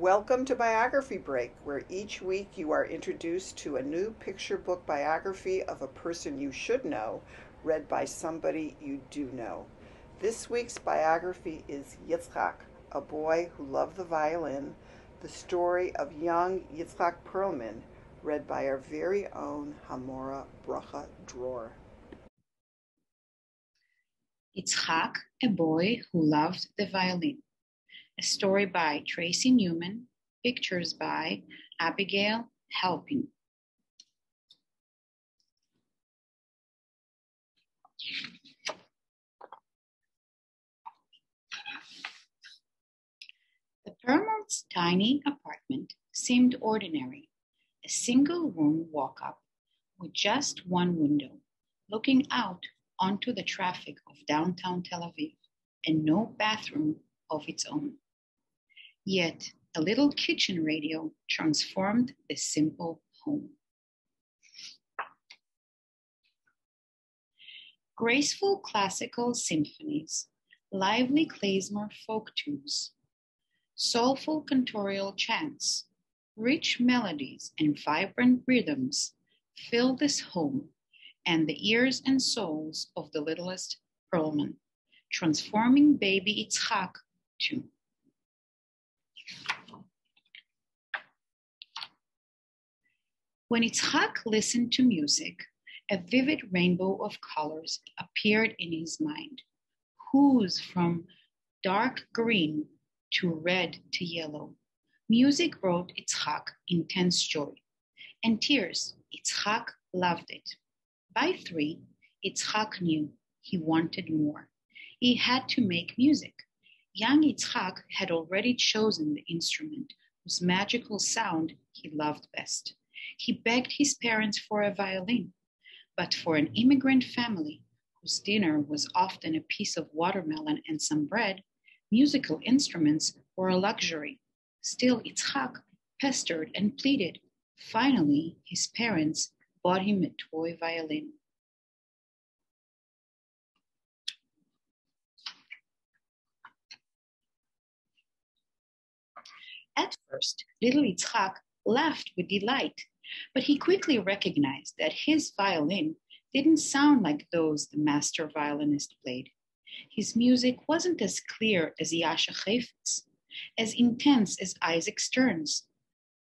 Welcome to Biography Break, where each week you are introduced to a new picture book biography of a person you should know, read by somebody you do know. This week's biography is Itzhak, a boy who loved the violin, the story of young Itzhak Perlman, read by our very own HaMorah Bracha Dror. Itzhak, a boy who loved the violin. A story by Tracy Newman, pictures by Abigail Halpin. The Perlman's tiny apartment seemed ordinary, a single room walk up with just one window looking out onto the traffic of downtown Tel Aviv and no bathroom of its own. Yet a little kitchen radio transformed the simple home. Graceful classical symphonies, lively klezmer folk tunes, soulful cantorial chants, rich melodies, and vibrant rhythms fill this home and the ears and souls of the littlest Perlman, transforming baby Itzhak too. When Itzhak listened to music, a vivid rainbow of colors appeared in his mind, hues from dark green to red to yellow. Music brought Itzhak intense joy, and tears. Itzhak loved it. By three, Itzhak knew he wanted more. He had to make music. Young Itzhak had already chosen the instrument whose magical sound he loved best. He begged his parents for a violin, but for an immigrant family whose dinner was often a piece of watermelon and some bread, musical instruments were a luxury. Still, Itzhak pestered and pleaded. Finally, his parents bought him a toy violin. At first, little Itzhak laughed with delight but he quickly recognized that his violin didn't sound like those the master violinist played. His music wasn't as clear as Jascha Heifetz, as intense as Isaac Stern's,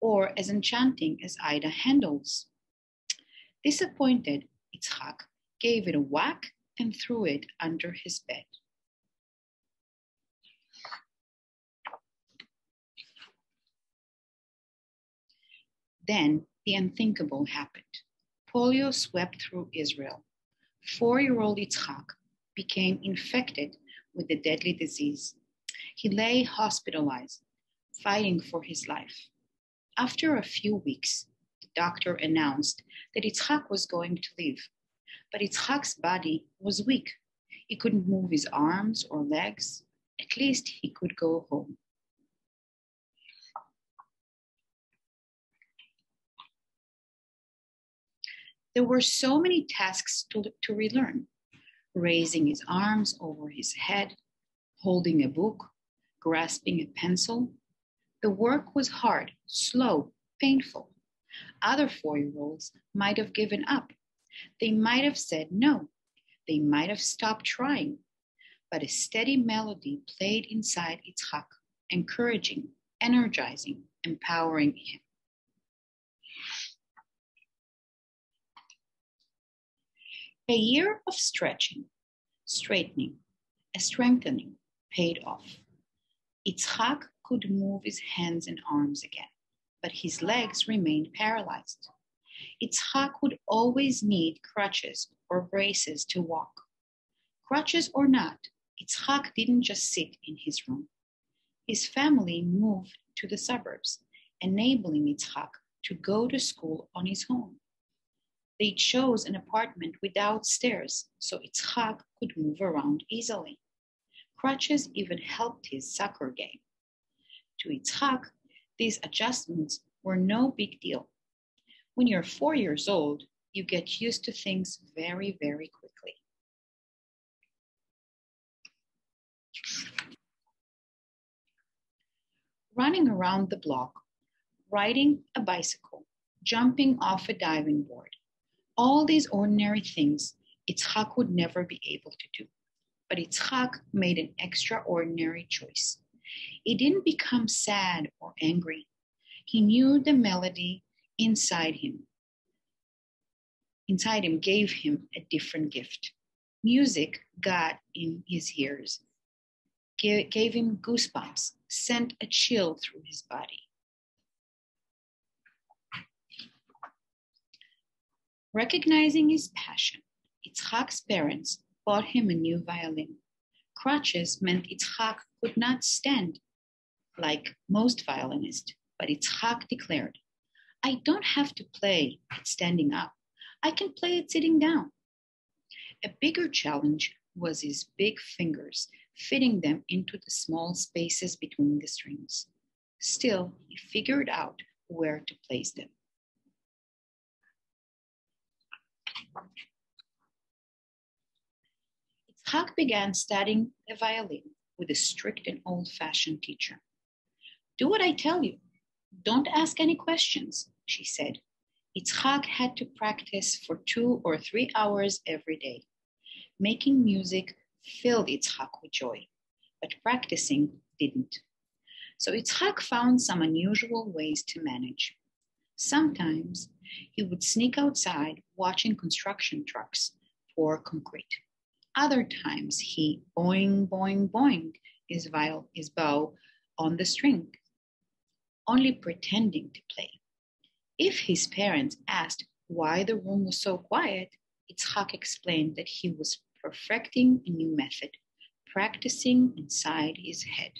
or as enchanting as Ida Haendel's. Disappointed, Itzhak gave it a whack and threw it under his bed. Then the unthinkable happened. Polio swept through Israel. Four year old Itzhak became infected with the deadly disease. He lay hospitalized, fighting for his life. After a few weeks, the doctor announced that Itzhak was going to live, but Itzhak's body was weak. He couldn't move his arms or legs. At least he could go home. There were so many tasks to, to relearn raising his arms over his head, holding a book, grasping a pencil. The work was hard, slow, painful. Other four year olds might have given up. They might have said no. They might have stopped trying. But a steady melody played inside Itzhak, encouraging, energizing, empowering him. A year of stretching, straightening, a strengthening paid off. Itzhak could move his hands and arms again, but his legs remained paralyzed. Itzhak would always need crutches or braces to walk. Crutches or not, Itzhak didn't just sit in his room. His family moved to the suburbs, enabling Itzhak to go to school on his own. They chose an apartment without stairs so Itzhak could move around easily. Crutches even helped his soccer game. To Itzhak, these adjustments were no big deal. When you're four years old, you get used to things very, very quickly. running around the block, riding a bicycle, jumping off a diving board. All these ordinary things Itzhak would never be able to do. But Itzhak made an extraordinary choice. He didn't become sad or angry. He knew the melody inside him. Inside him gave him a different gift. Music got in his ears, gave, him goosebumps, sent a chill through his body. Recognizing his passion, Itzhak's parents bought him a new violin. Crutches meant Itzhak could not stand like most violinists, but Itzhak declared, I don't have to play it standing up. I can play it sitting down. A bigger challenge was his big fingers, fitting them into the small spaces between the strings. Still, he figured out where to place them. Itzhak began studying the violin with a strict and old fashioned teacher. Do what I tell you. Don't ask any questions, she said. Itzhak had to practice for two or three hours every day. Making music filled Itzhak with joy, but practicing didn't. So Itzhak found some unusual ways to manage. Sometimes he would sneak outside watching construction trucks pour concrete. Other times he boing, boing, boing his, viol, his bow on the string, only pretending to play. If his parents asked why the room was so quiet, Itzhak explained that he was perfecting a new method, practicing inside his head.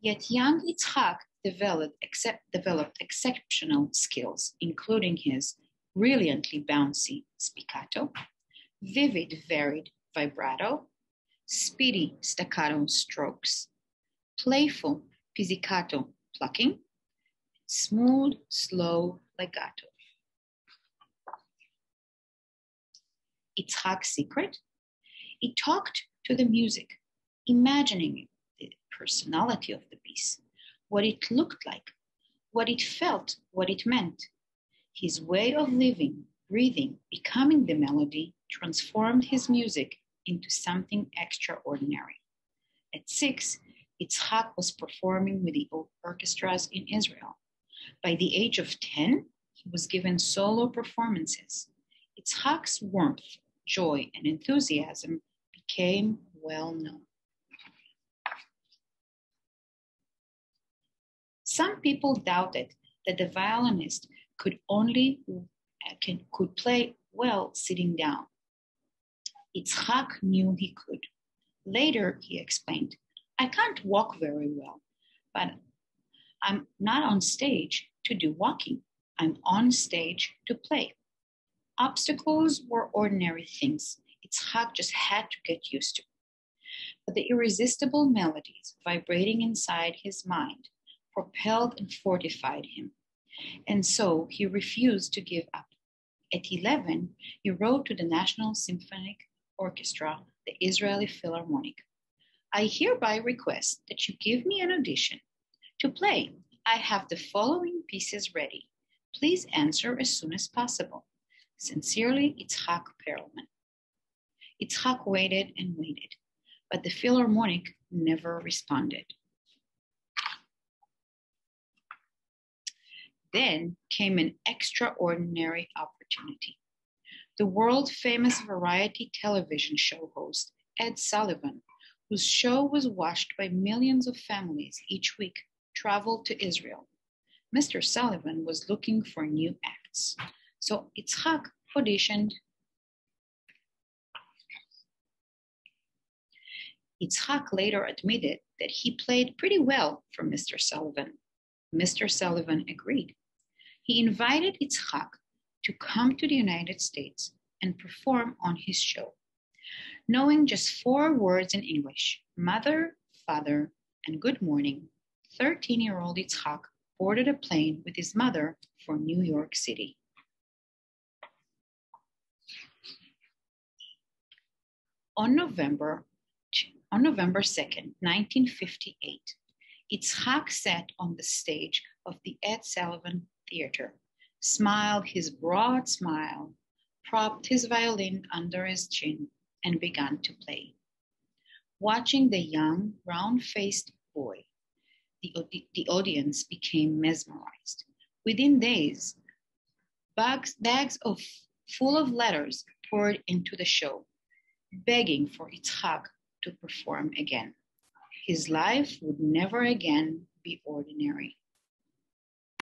Yet young Itzhak developed, except, developed exceptional skills, including his brilliantly bouncy spiccato, vivid varied vibrato, speedy staccato strokes, playful pizzicato plucking, smooth, slow legato. Itzhak's secret? He talked to the music, imagining the personality of the piece, what it looked like, what it felt, what it meant. His way of living, breathing, becoming the melody transformed his music into something extraordinary. At six, Itzhak was performing with the orchestras in Israel. By the age of 10, he was given solo performances. Itzhak's warmth, joy, and enthusiasm became well known. Some people doubted that the violinist could only uh, can, could play well sitting down. Itzhak knew he could. Later, he explained, I can't walk very well, but I'm not on stage to do walking. I'm on stage to play. Obstacles were ordinary things Itzhak just had to get used to. But the irresistible melodies vibrating inside his mind propelled and fortified him. And so he refused to give up. At 11, he wrote to the National Symphonic Orchestra, the Israeli Philharmonic. I hereby request that you give me an audition. To play, I have the following pieces ready. Please answer as soon as possible. Sincerely, Itzhak Perlman. Itzhak waited and waited, but the Philharmonic never responded. Then came an extraordinary opportunity. The world famous variety television show host, Ed Sullivan, whose show was watched by millions of families each week, traveled to Israel. Mr. Sullivan was looking for new acts, so Itzhak auditioned. Itzhak later admitted that he played pretty well for Mr. Sullivan. Mr. Sullivan agreed he invited Itzhak to come to the United States and perform on his show. Knowing just four words in English mother, father, and good morning 13 year old Itzhak boarded a plane with his mother for New York City. On November, on November 2nd, 1958, Itzhak sat on the stage of the Ed Sullivan Theater, smiled his broad smile, propped his violin under his chin, and began to play. Watching the young, round faced boy, the, the audience became mesmerized. Within days, bags, bags of, full of letters poured into the show, begging for Itzhak to perform again. His life would never again be ordinary.